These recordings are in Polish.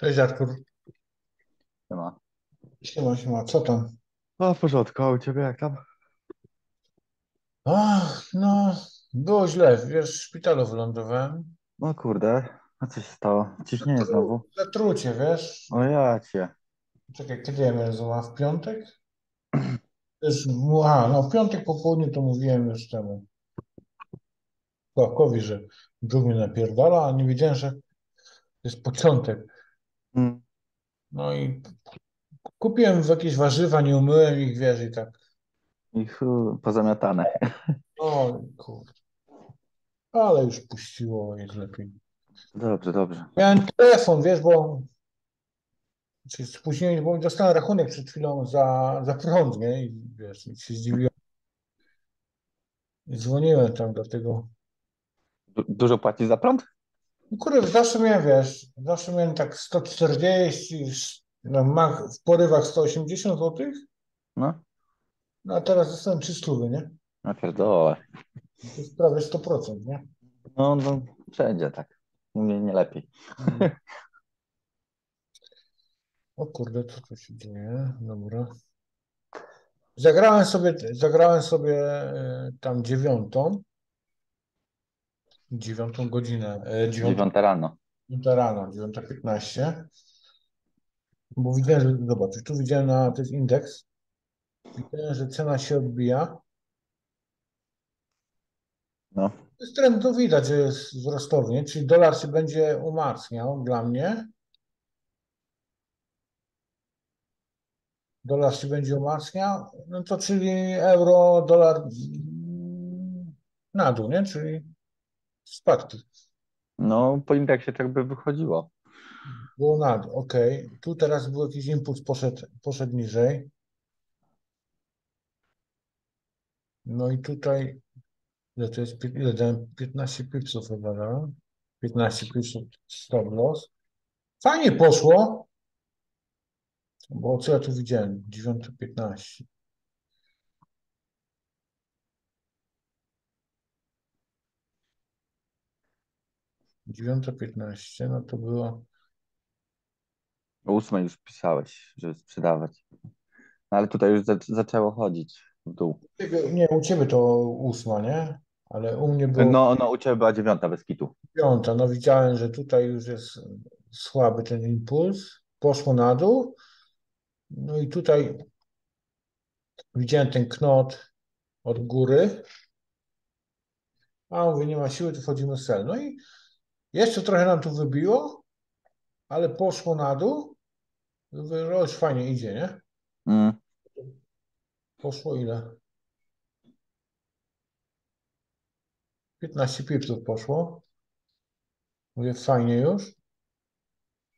Cześć Artur. Siema. Siema, siema, co tam? No, w porządku, a u ciebie jak tam? Ach, no, było źle, wiesz, w szpitalu wylądowałem. No kurde, a co się stało? Ciśnienie znowu? Zatrucie, wiesz? O ja cię. Czekaj, kiedy ja miałem zła? W piątek? Też, a, no w piątek po południu to mówiłem już temu Sławkowi, że brzuch mnie napierdala, a nie wiedziałem, że jest początek. Mm. No i kupiłem jakieś warzywa, nie umyłem ich, wiesz, i tak. I chu, pozamiatane. O, kurde. Ale już puściło, jest lepiej. Dobrze, dobrze. Miałem telefon, wiesz, bo czy spóźniłem, bo dostałem rachunek przed chwilą za, za prąd, nie? I wiesz, i się zdziwiłem. I dzwoniłem tam do tego. Du dużo płacisz za prąd? No kurde, zawsze miałem, wiesz, zawsze miałem tak 140, no, w porywach 180 zł, No, no a teraz dostałem 300, nie? no pierdolę. To jest prawie 100%, nie? No, no, wszędzie tak. U mnie nie lepiej. O kurde, co tu się dzieje? Dobra. Zagrałem sobie, zagrałem sobie e, tam dziewiątą, dziewiątą godzinę, e, Dziewiąta rano. 9 rano, 9.15, bo widziałem, że, zobacz, tu widziałem na, to jest indeks, widziałem, że cena się odbija. No, To jest trend, to widać, że jest wzrostownie, czyli dolar się będzie umacniał dla mnie. Dolar się będzie umacniał, no to czyli euro, dolar na dół, nie? Czyli spadki. no po indeksie tak by wychodziło. Było na dół, ok. Tu teraz był jakiś impuls, poszedł, poszedł niżej. No i tutaj, ile to jest, ile dałem? 15 pipsów chyba dałem. 15 pipsów stop loss. Fajnie poszło, bo co ja tu widziałem? 9.15. Dziewiąta piętnaście, no to było. O ósmej już pisałeś, żeby sprzedawać. No, ale tutaj już za zaczęło chodzić w dół. Nie, u ciebie to ósma, nie? Ale u mnie było No, no, u ciebie była dziewiąta bez kitu. piąta. No widziałem, że tutaj już jest słaby ten impuls. Poszło na dół. No i tutaj widziałem ten knot od góry. A mówię, nie ma siły, to wchodzimy w sell. No i jeszcze trochę nam tu wybiło, ale poszło na dół. Już fajnie idzie, nie? Mm. Poszło ile? 15 pipsów poszło. Mówię, fajnie już.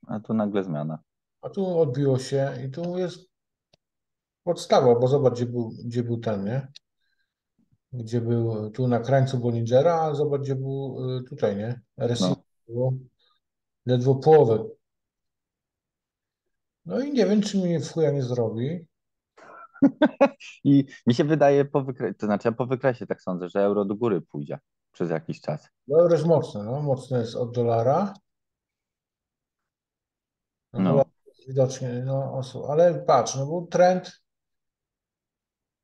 A tu nagle zmiana. A tu odbiło się i tu jest podstawa, bo zobacz, gdzie był, gdzie był ten, nie? Gdzie był tu na krańcu Bollingera, a zobacz, gdzie był y, tutaj, nie? RSI No. Było ledwo połowę. No i nie wiem, czy mi w chuja nie zrobi. I mi się wydaje po wykresie, to znaczy ja po wykresie tak sądzę, że euro do góry pójdzie przez jakiś czas. Bo euro jest mocne, no. Mocne jest od dolara. No, No. widocznie, no, osób. Ale patrz, no był trend,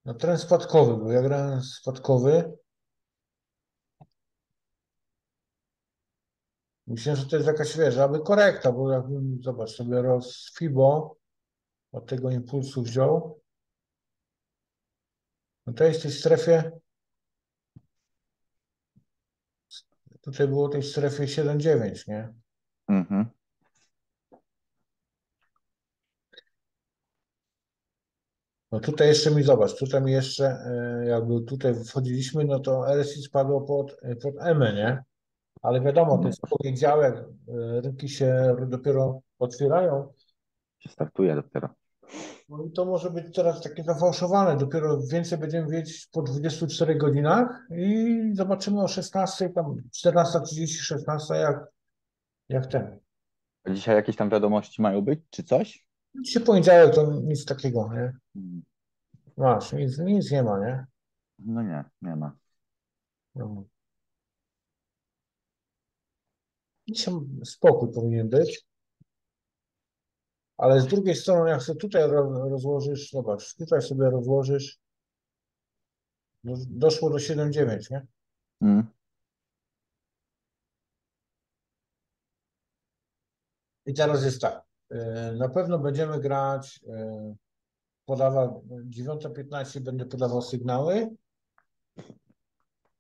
no trend spadkowy był. Ja grałem spadkowy. Myślę, że to jest jakaś, wiesz, aby korekta, bo jakbym, zobacz, sobie roz FIBO od tego impulsu wziął, no to jest w tej strefie, tutaj było w tej strefie 7,9, nie? Mhm. No tutaj jeszcze mi, zobacz, tutaj mi jeszcze, e, jakby tutaj wchodziliśmy, no to RSI spadło pod, e, pod M, nie? Ale wiadomo, to jest poniedziałek, e, rynki się dopiero otwierają, Się startuje dopiero. No i to może być teraz takie zafałszowane. Dopiero więcej będziemy wiedzieć po 24 godzinach i zobaczymy o 16, tam 14.30, 16, jak, jak ten. A Dzisiaj jakieś tam wiadomości mają być, czy coś? Dzisiaj poniedziałek to nic takiego, nie? Mm. Masz, nic, nic nie ma, nie? No nie, nie ma. No. Dzisiaj spokój powinien być. Ale z drugiej strony, jak sobie tutaj ro- rozłożysz, zobacz, tutaj sobie rozłożysz, no, doszło do 7,9, nie? Mm. I teraz jest tak. e, Na pewno będziemy grać, e, podawał 9.15 będę podawał sygnały.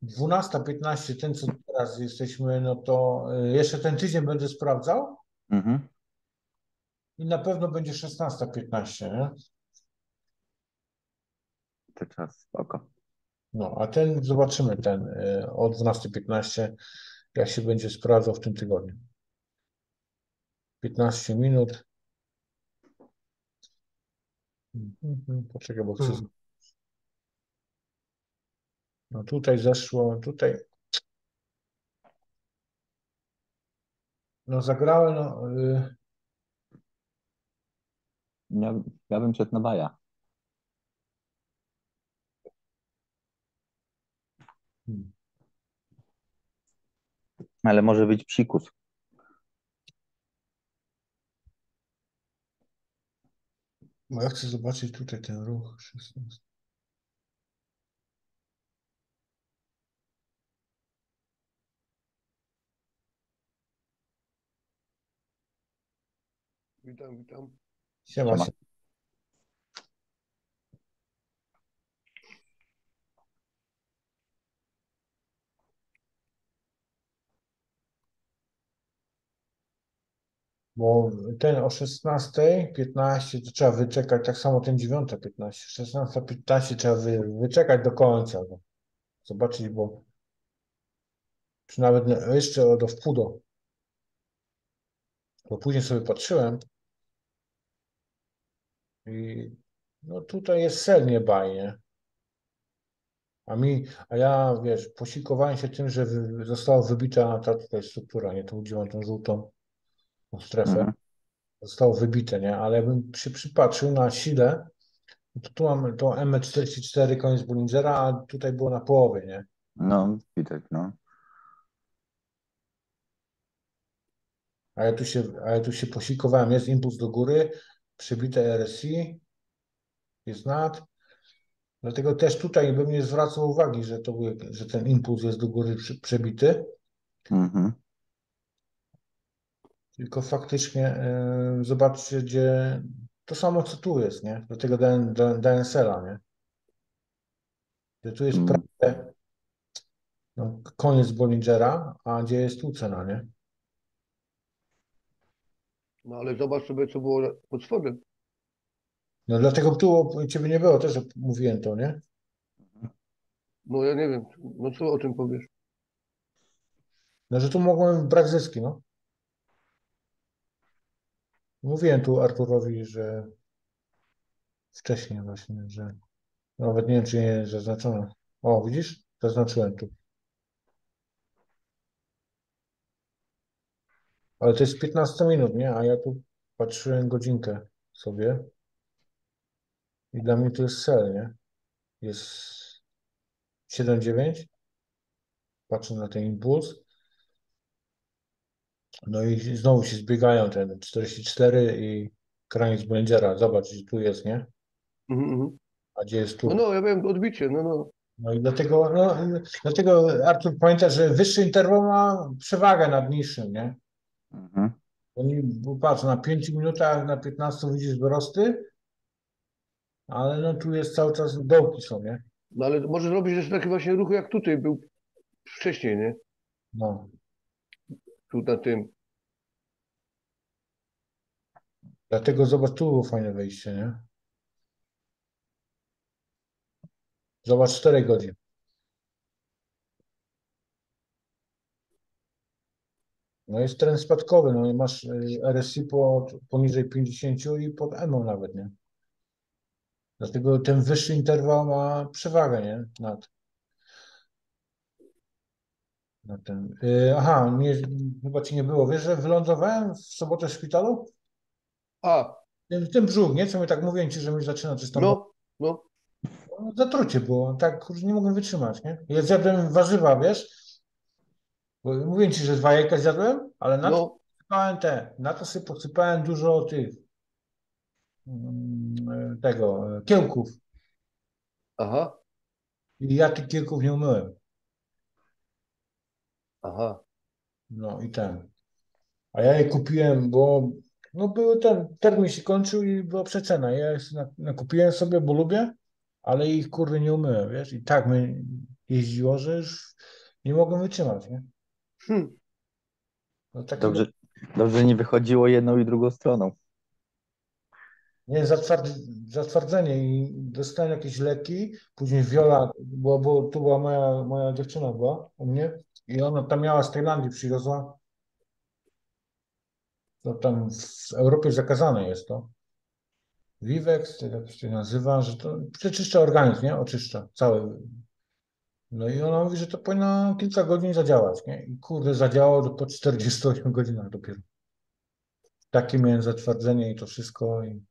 12.15, ten co teraz jesteśmy, no to e, jeszcze ten tydzień będę sprawdzał Mhm. i na pewno będzie 16.15, nie? To czas, spoko. No, a ten zobaczymy ten e, o 12.15, jak się będzie sprawdzał w tym tygodniu. 15 minut. Mhm, Poczekaj, bo chcę. Hmm. No tutaj zeszło, tutaj. No zagrałem, no, y, Ja, ja bym szedł na baja. Hmm. Ale może być psikus. bo ja chcę zobaczyć tutaj ten ruch. 16. Witam, witam. Siema. Bo ten o 16.15 to trzeba wyczekać, tak samo ten 9.15. 16.15 trzeba wy, wyczekać do końca. no. Zobaczyć, bo czy nawet jeszcze do wpół do. Bo później sobie patrzyłem i no tutaj jest sernie bajnie. A mi, a ja wiesz, posikowałem się tym, że wy, została wybita ta tutaj struktura, nie? Tu gdzie mam tą żółtą tą strefę. Mhm. Zostało wybite, nie? Ale jakbym się przypatrzył na sile, to tu mam tą M44 koniec Bollingera, a tutaj było na połowie, nie? No, widać, no. A ja tu się, a ja tu się posikowałem. Jest impuls do góry, przebite RSI, jest nad. Dlatego też tutaj bym nie zwracał uwagi, że, to, były- że ten impuls jest do góry przebity, Mhm. tylko faktycznie e, zobaczcie, gdzie to samo co tu jest, nie? Dałem, dałem sela, nie? Że tu jest Mm. prawie no, koniec Bollingera, a gdzie jest tu cena, nie? No ale zobacz sobie, co było pod spodem. No dlatego tu ciebie nie było, też mówiłem to, nie? No ja nie wiem, no co o tym powiesz? No, że tu mogłem brać zyski, no. Mówiłem tu Arturowi, że wcześniej właśnie, że nawet nie wiem, czy nie jest zaznaczone. O, widzisz? Zaznaczyłem tu. Ale to jest 15 minut, nie? A ja tu patrzyłem godzinkę sobie i dla mnie to jest sell, nie? Jest 7,9. Patrzę na ten impuls. No i znowu się zbiegają ten 44 i kraniec Bolingera. Zobacz, że tu jest, nie? Mhm, mhm. A gdzie jest tu? No no, ja wiem, odbicie, no no. No i dlatego, no, dlatego Artur pamięta, że wyższy interwał ma przewagę nad niższym, nie? Mhm. Oni, bo patrz, na 5 minutach, na 15 widzisz wzrosty, ale no tu jest cały czas dołki są, nie? No ale może zrobić też taki właśnie ruch, jak tutaj był wcześniej, nie? No. Tu na tym. Dlatego zobacz, tu było fajne wejście, nie? Zobacz 4 godzin. No jest trend spadkowy, no i masz y, RSI po, poniżej 50 i pod EMO nawet, nie? Dlatego ten wyższy interwał ma przewagę, nie? Nad, nad tym. Y, aha, nie, chyba ci nie było. Wiesz, że wylądowałem w sobotę w szpitalu? A, Ten, ten brzuch, nie? Co mi tak mówiłem ci, że mi zaczyna coś tam. no, no. No, Zatrucie było, tak kurczę, nie mogłem wytrzymać, nie? Ja zjadłem warzywa, wiesz? Mówię ci, że dwa jajka zjadłem, ale na to No, posypałem te, na to sobie posypałem dużo tych mm, tego, e, kiełków. Aha, I ja tych kiełków nie umyłem. aha. No i ten. A ja je kupiłem, bo no były ten, termin się kończył i była przecena. Ja je na- nakupiłem sobie, bo lubię, ale ich kurde nie umyłem, wiesz? I tak mnie jeździło, że już nie mogłem wytrzymać, nie? Hm. No takie Dobrze, dobrze nie wychodziło jedną i drugą stroną. Nie, zatward, zatwardzenie i dostałem jakieś leki, później Viola, bo, bo tu była moja, moja dziewczyna była u mnie i ona tam miała z Tajlandii przywiozła. To tam w Europie zakazane jest to. Jak to się nazywa, że to przeczyszcza organizm, nie? Oczyszcza cały. No i ona mówi, że to powinno kilka godzin zadziałać, nie? I kurde, zadziałało po 48 godzinach dopiero. Takie miałem zatwardzenie i to wszystko. I...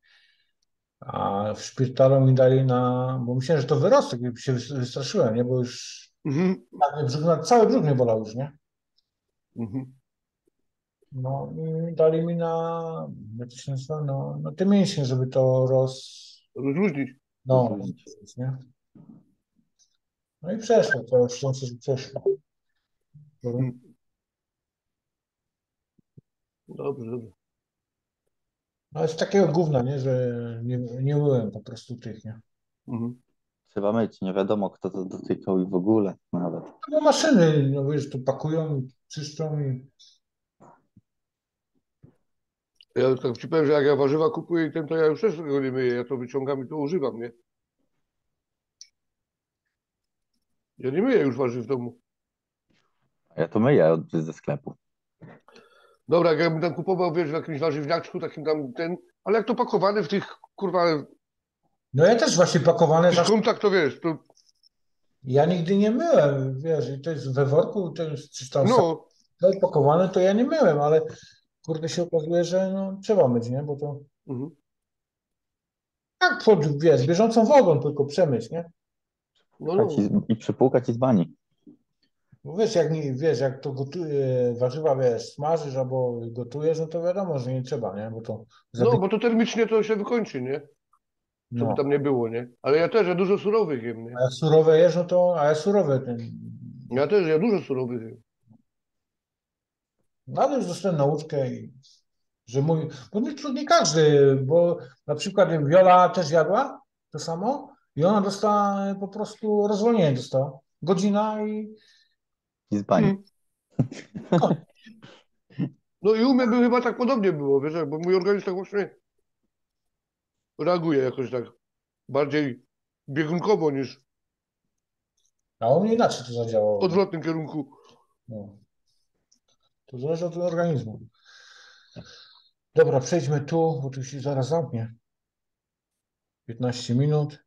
A w szpitalu mi dali na, bo myślałem, że to wyrostek, i się wys- wystraszyłem, nie? Bo już Mhm. brzuch, cały brzuch mnie bolał już, nie? Mhm. No i dali mi na, jak to się nazywa, no, no te mięśnie, żeby to roz, Rozluźnić. no, Rozluźnić. nie? No i przeszło, to szczęście, że przeszło. Dobrze, dobrze. No jest takiego gówna, nie, że nie, nie myłem po prostu tych, nie? Mhm. Trzeba myć, nie wiadomo kto to dotykał i w ogóle nawet. No maszyny, no wiesz, tu pakują, czyszczą i Ja tak ci powiem, że jak ja warzywa kupuję i ten, to ja już też tego nie myję. Ja to wyciągam i to używam, nie? Ja nie myję już warzyw w domu. A ja to myję od- ze sklepu. Dobra, jak ja bym tam kupował, wiesz, w jakimś warzywniaczku, takim tam ten, ale jak to pakowane w tych, kurwa, no ja też właśnie pakowane, zawsze, dyskontach, to wiesz, to ja nigdy nie myłem, wiesz, i to jest we worku, to jest czy tam no, no, pakowane, to ja nie myłem, ale kurde się okazuje, że no, trzeba myć, nie, bo to mhm. tak pod, wiesz, bieżącą wodą tylko przemyć, nie? No, no. I, I przypłukać i z bani. Bo wiesz, jak nie, wiesz, jak to gotuje, warzywa, wiesz, smażysz albo gotujesz, no to wiadomo, że nie trzeba, nie, bo to No, bo to termicznie to się wykończy, nie? Żeby no. tam nie było, nie? Ale ja też, ja dużo surowych jem, nie? A jak surowe jesz, no to, a ja surowe ten, Ja też, ja dużo surowych jem. no ale już dostałem nauczkę i że mój, bo nie, nie każdy, bo na przykład Wiola też jadła to samo i ona dostała po prostu rozwolnienie dostała. Godzina i I z bani. Mm. No i u mnie by chyba tak podobnie było, wiesz, bo mój organizm tak właśnie reaguje jakoś tak bardziej biegunkowo niż a u mnie inaczej to zadziałało. w odwrotnym kierunku. No. To zależy od organizmu. Dobra, przejdźmy tu, bo tu się zaraz zamknie. 15 minut.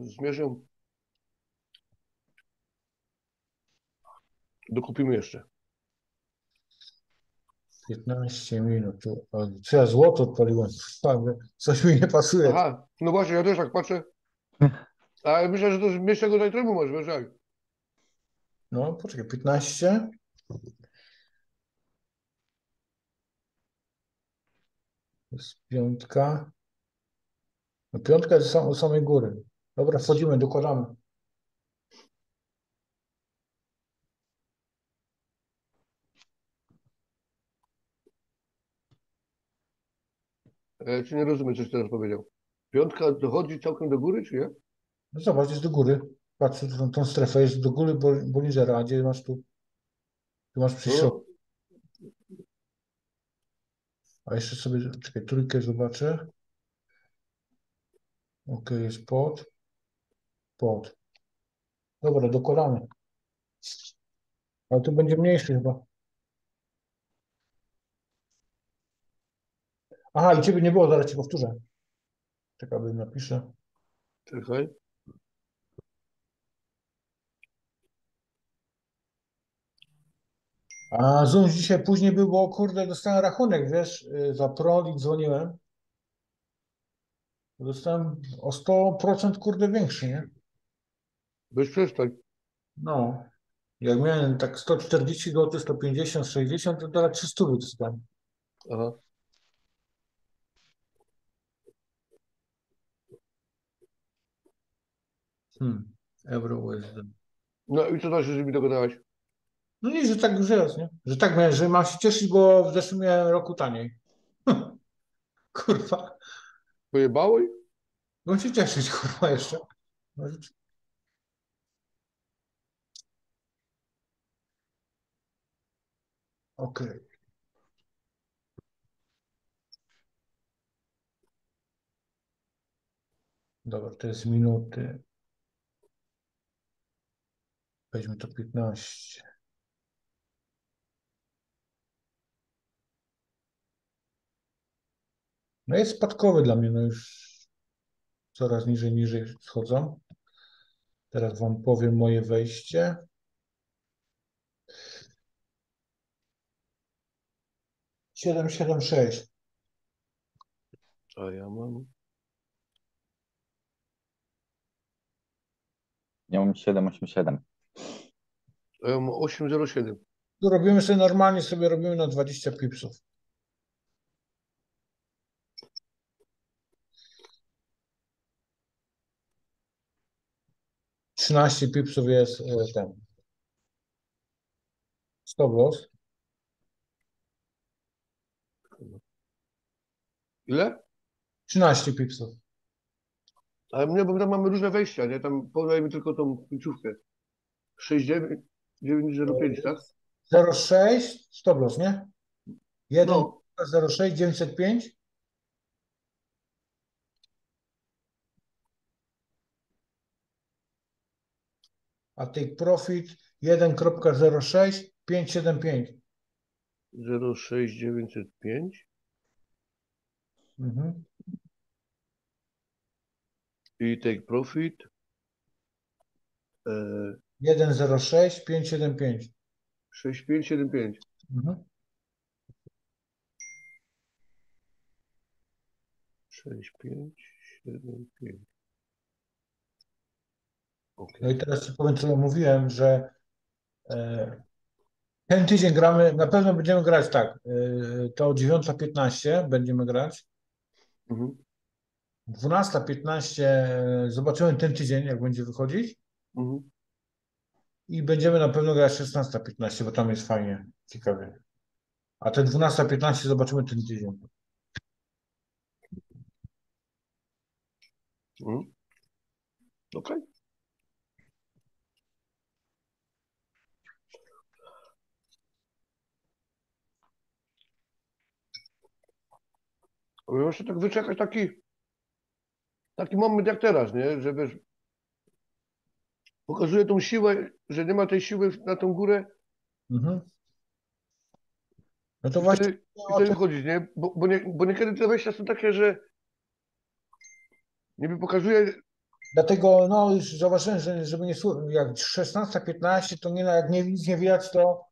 Zmierzę. Dokupimy jeszcze. 15 minut. Co ja złoto odpaliłem? Coś mi nie pasuje. Aha, no właśnie, ja też tak patrzę. A myślę, że to z miesiąca go temu masz, wiesz jak? No, poczekaj, 15. To jest piątka. No, piątka jest sam, u samej góry. Dobra, wchodzimy, dokładamy. Ja ci nie rozumiem, coś teraz powiedział. Piątka dochodzi całkiem do góry, czy nie? No zobacz, jest do góry. Patrz, tą, tą strefę jest do góry Bol- Bolingera, a gdzie masz tu? Tu masz przy środku. No, A jeszcze sobie, czekaj, trójkę zobaczę. Ok, jest pod. Pod. Dobra, dokładamy. Ale tu będzie mniejszy chyba. Aha, i ciebie nie było, zaraz ci powtórzę. Czekaj, bym napiszę. czekaj. A Zoom dzisiaj później był, bo kurde, dostałem rachunek, wiesz, y, za prąd i dzwoniłem. Dostałem o 100% kurde większy, nie? Bez przestań. No. Jak miałem tak 140 zł, 150, 60, to teraz 300 dostałem. Aha. Hmm. Euro wisdom. No i co to się z nimi dogadałeś? No nie, że tak już jest, nie? Że tak miałem, że mam się cieszyć, bo w zeszłym roku taniej. kurwa. Pojebało ich? Mam się cieszyć, kurwa, jeszcze. No, Okej. Dobra, to jest minuty. Weźmy to 15. No jest spadkowy dla mnie, no już coraz niżej, niżej schodzą. Teraz Wam powiem moje wejście. Siedem, siedem, sześć. A ja mam. Ja mam 787. A ja mam 807. Tu robimy sobie normalnie, sobie robimy na 20 pipsów. Trzynaście pipsów jest e, ten. Stop loss. Ile? 13 pipsów. Ale mnie, bo tam mamy różne wejścia, nie? Tam podaj mi tylko tą końcówkę. 6905, tak? 0,6 stop loss, nie? 1, No. 0,6, 905. A take profit 1.06, 575. 06905 Mhm. i take profit. E, 1,06, 575. 6575. Mhm. 6575. Ok. No i teraz Ci powiem, co mówiłem, że e, ten tydzień gramy, na pewno będziemy grać tak, e, to o 9.15 będziemy grać, Mhm. 12.15 e, zobaczymy ten tydzień, jak będzie wychodzić Mhm. i będziemy na pewno grać 16.15, bo tam jest fajnie, ciekawie. A te 12.15 zobaczymy ten tydzień. Mhm. Okej. Ale Muszę tak wyczekać taki, taki moment jak teraz, nie? Że wiesz, pokazuje tą siłę, że nie ma tej siły na tą górę Mhm. No to właśnie i wtedy nie? Bo, bo, nie, bo niekiedy te wejścia są takie, że niby pokazuje, Dlatego no już zauważyłem, że żeby nie jak 16-15 to nie, jak nie, nic nie widać, to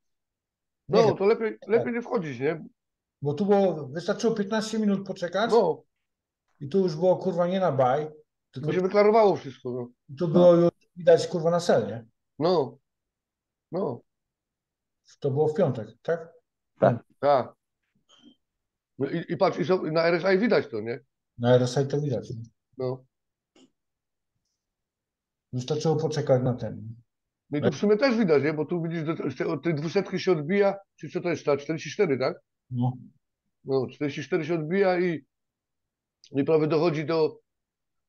nie no to lepiej, lepiej nie wchodzić, nie? Bo tu było, wystarczyło 15 minut poczekać No, i tu już było kurwa nie na baj, tylko się wyklarowało wszystko, no. tu było już widać kurwa na sel, nie? No, no, To było w piątek, tak? tak. No i, i patrz, i są, na RSI widać to, nie? Na RSI to widać. nie? No. Wystarczyło poczekać na ten. No i tu w sumie też widać, nie? Bo tu widzisz, że te- od tej dwusetki się odbija, czy co to jest ta 44, tak? No, No, 44 się odbija i, i prawie dochodzi do,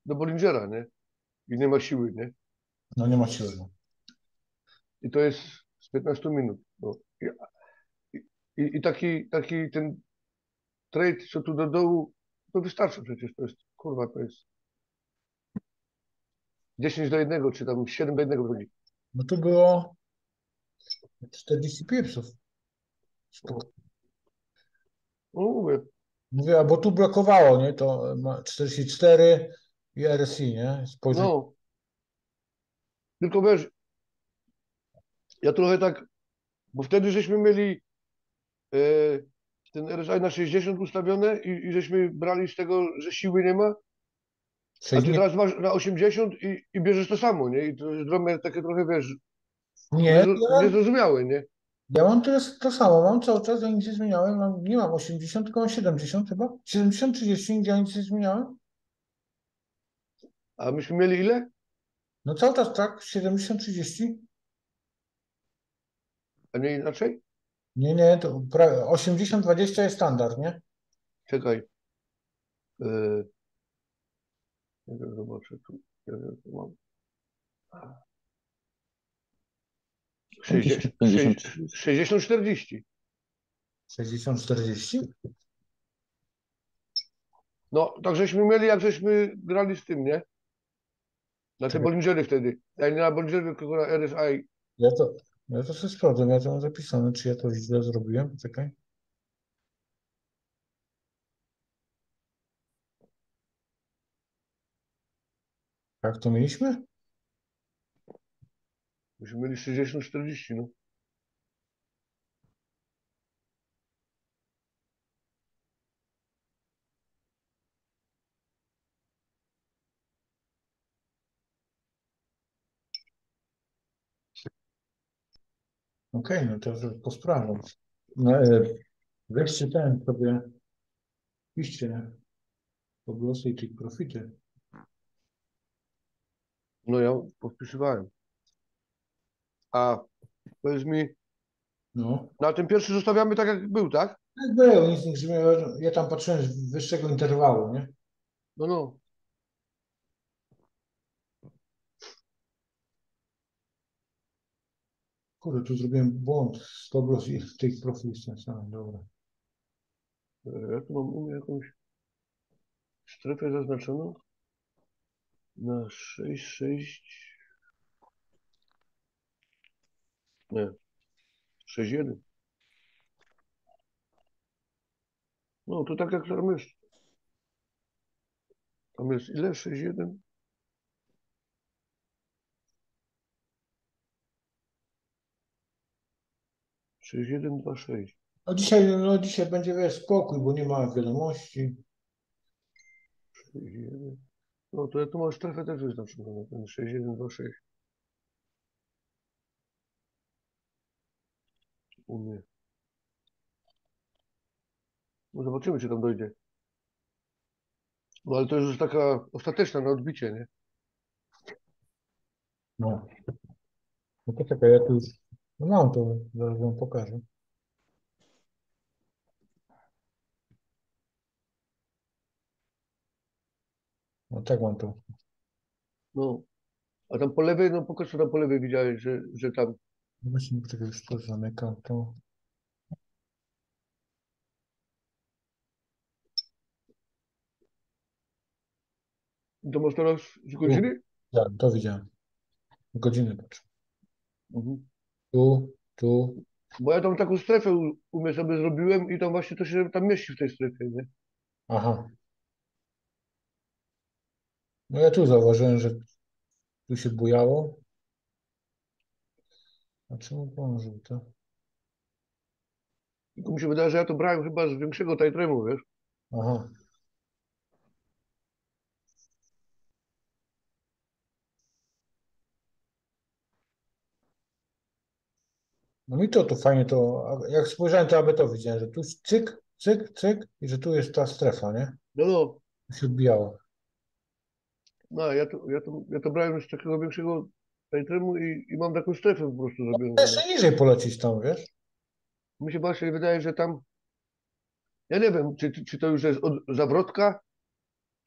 do Bollingera, nie? I nie ma siły, nie? no nie ma siły. no. I to jest z 15 minut. No. I, i, I taki, taki ten trade, co tu do dołu, to wystarczy przecież. To jest, kurwa, to jest 10 do 1, czy tam 7 do 1 wchodzi. No tu było 40 pipsów. No mówię, Mówię, a bo tu blokowało, nie? To ma 44 i RSI, nie? Spojrzeć. no. Tylko wiesz, ja trochę tak, bo wtedy żeśmy mieli e, ten RSI na 60 ustawione i, i żeśmy brali z tego, że siły nie ma, a ty teraz masz na 80 i, i bierzesz to samo, nie? I to jest dla mnie takie trochę, wiesz, nie, niezrozumiałe, nie? Ja mam teraz to samo, mam cały czas, ja nic nie zmieniałem, mam, nie mam 80, tylko mam 70 chyba. 70, 30, nigdzie ja nic nie zmieniałem. A myśmy mieli ile? No cały czas tak, 70-30? A nie inaczej? Nie, nie, to pra- 80-20 jest standard, nie? Czekaj. Yy, zobaczę tu. Ja to mam. 60, 50, 60-40. 60-40? No, tak żeśmy mieli, jak żeśmy grali z tym, nie? Na te Czekaj. Bollingery wtedy. Ja nie na Bollingery, tylko na RSI. Ja to, ja to sobie sprawdzę, ja to mam zapisane, czy ja to źle zrobiłem. Czekaj. Jak to mieliśmy? Myśmy mieli 60-40, no. Okej, no to że posprawdzam. No, e, weźcie ten sobie, piszcie po głosy tych profity. No ja podpisywałem. A powiedz mi, No. na tym pierwszy zostawiamy tak, jak był, tak? Jak było, nic nie zmieniło. Ja tam patrzyłem z wyższego interwału, nie? No, no. Kurde, tu zrobiłem błąd. Stop loss i take profit jest ten sam, dobra. E, Ja tu mam u mnie jakąś strefę zaznaczoną na 6, 6. Nie. 6, 1. No, to tak jak tam jest. Tam jest ile? 6, 1? Sześć, jeden, dwa, sześć. No dzisiaj, no dzisiaj będzie wiesz, spokój, bo nie ma wiadomości. Sześć, jeden. No to ja tu mam strefę też wyznaczoną. Ten 6, 1, 2, 6. U mnie. No zobaczymy, czy tam dojdzie. No ale to już jest taka ostateczna na odbicie, nie? No. No to czekaj, ja tu już no mam to, zaraz wam pokażę. No tak mam to. No. A tam po lewej, no pokaż, co tam po lewej widziałeś, że, że tam. Właśnie, czekaj, już to zamykam to. To masz teraz z godziny? Ja, to widziałem. Godziny patrzę. Mhm. Tu, tu. Bo ja tam taką strefę u, u mnie sobie zrobiłem i tam właśnie to się tam mieści w tej strefie, nie? Aha. No ja tu zauważyłem, że tu się bujało. A czemu położył to? Tylko mi się wydaje, że ja to brałem chyba z większego tajtremu, wiesz? Aha. No mi to, to fajnie to, jak spojrzałem to aby to widziałem, że tu cyk, cyk, cyk i że tu jest ta strefa, nie? No, no. Tu się odbijało. No, ja to, ja to, ja to brałem z takiego większego tajtremu i, i mam taką strefę po prostu zrobioną. Jeszcze niżej polecieć tam, wiesz? Mi się właśnie wydaje, że tam. Ja nie wiem, czy, czy, czy to już jest od, zawrotka,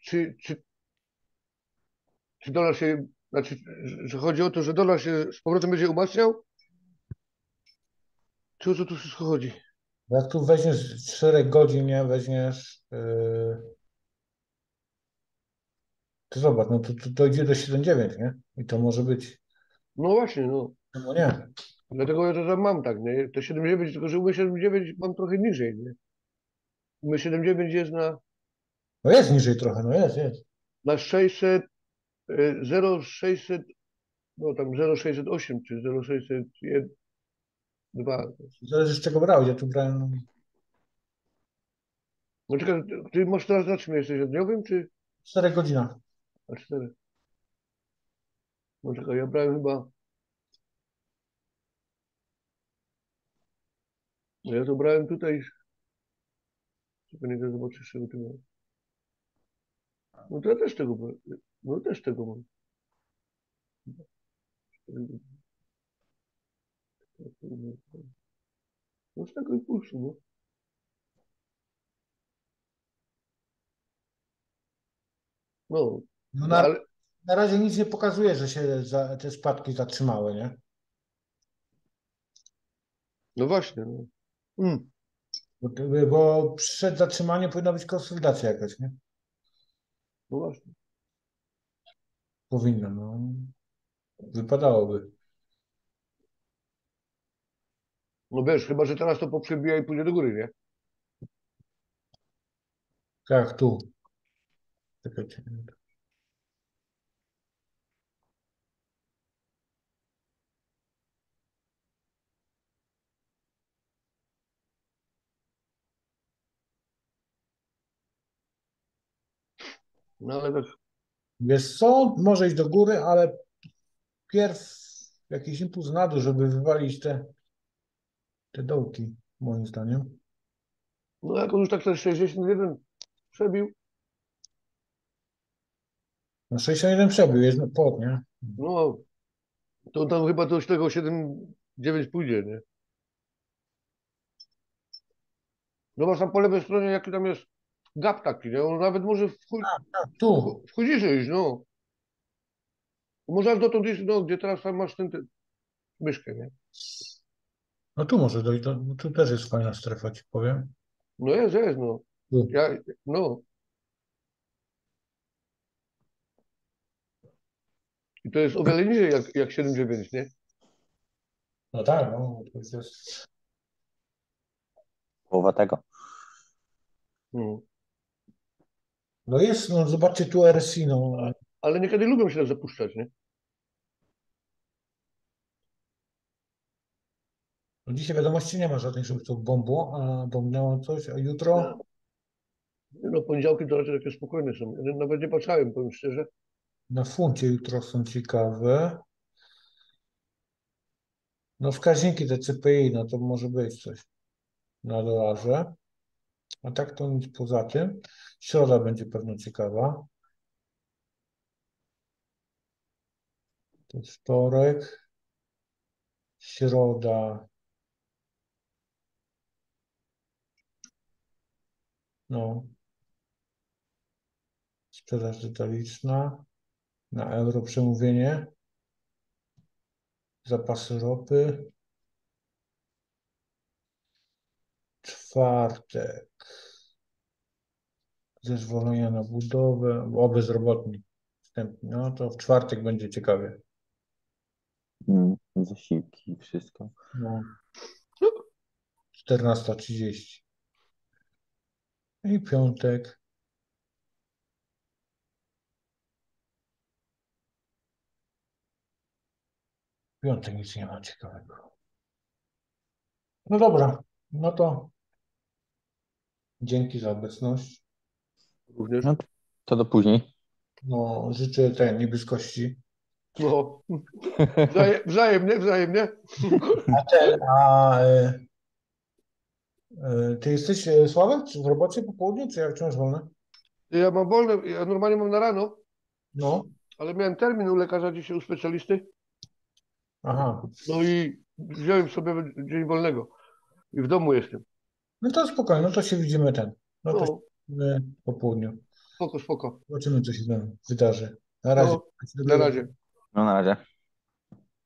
czy, czy, czy dolar się. Znaczy, że- chodzi o to, że dolar się z powrotem będzie umacniał? Czy o co tu wszystko chodzi? Jak tu weźmiesz 4 godzin, nie, weźmiesz, yy, to zobacz, no to, to dojdzie do 7,9, nie? I to może być, No właśnie, no. no nie. Dlatego ja to tam mam tak, nie? To 7,9, tylko że u mnie 7,9 mam trochę niżej, nie? U mnie 7,9 jest na, No jest niżej trochę, no jest, jest. na 600, y, 0,600, no tam 0,608 czy 0,602. Zależy z czego brałeś, ja tu brałem, no, czekaj, ty masz teraz na czym jesteś? Dniowym czy 4 godzina. na 4? No czekaj, ja brałem chyba. No ja to brałem tutaj. Czekaj, nie zobaczysz czego ty masz. No to ja też tego. No też tego mam. No z tego impulsu, no. No, No no ale, na razie nic nie pokazuje, że się za, te spadki zatrzymały, nie? no właśnie, no. Mm. Bo, bo przed zatrzymaniem powinna być konsolidacja jakaś, nie? No właśnie. Powinna, no. Wypadałoby. No wiesz, chyba, że teraz to poprzebija i pójdzie do góry, nie? Tak, tu. Czekajcie. No ale wiesz, Wiesz co? Może iść do góry, ale pierw jakiś impuls na dół, żeby wywalić te, te dołki, moim zdaniem. no jak on już tak ten 61 przebił, No 61 przebił, jest pod, nie? no to tam chyba do tego 7-9 pójdzie, nie? No masz tam po lewej stronie, jaki tam jest gap taki, nie? On nawet może wchó- Tak, tu. wchodzisz iść, no. Może aż dotąd iść, no, gdzie teraz tam masz ten, ten myszkę, nie? No tu może dojść, do, tu też jest fajna strefa, ci powiem. No jest, jest, no. Tu. Ja, no. I to jest o wiele niżej jak, jak 7-9, nie? No tak, no, to jest. Połowa tego. No. No jest, no zobaczcie tu RSI, no. Ale niekiedy lubią się tak zapuszczać, nie? no dzisiaj wiadomości nie ma żadnych, żeby to bombło, a bombnęło coś, a jutro. No, poniedziałki to raczej takie spokojne są. Nawet nie patrzałem, powiem szczerze. Na funcie jutro są ciekawe. No wskaźniki te CPI, no to może być coś na dolarze. A tak to nic poza tym. Środa będzie pewno ciekawa. To jest wtorek. Środa. No. Sprzedaż detaliczna. Na euro przemówienie. Zapasy ropy. Czwartek. Zezwolenia na budowę. O, bezrobotni. Wstępnie. No to w czwartek będzie ciekawie. Mm, zasiłki, wszystko. No. 14.30. I piątek. Piątek nic nie ma ciekawego. No dobra, no to dzięki za obecność. Również. No, to do później. No, życzę tej niebieskości. No. Wzaje, wzajemnie, wzajemnie. A ten, a e, ty jesteś e, Sławek, czy w robocie po południu, czy jak wciąż wolne? Ja mam wolne, ja normalnie mam na rano, No, ale miałem termin u lekarza dzisiaj, u specjalisty. aha. No i wziąłem sobie dzień wolnego. I w domu jestem. No to spokojnie, no to się widzimy ten. No No, po południu. spoko, spoko. Zobaczymy, co się tam wydarzy. Na razie. No, na razie. No na razie.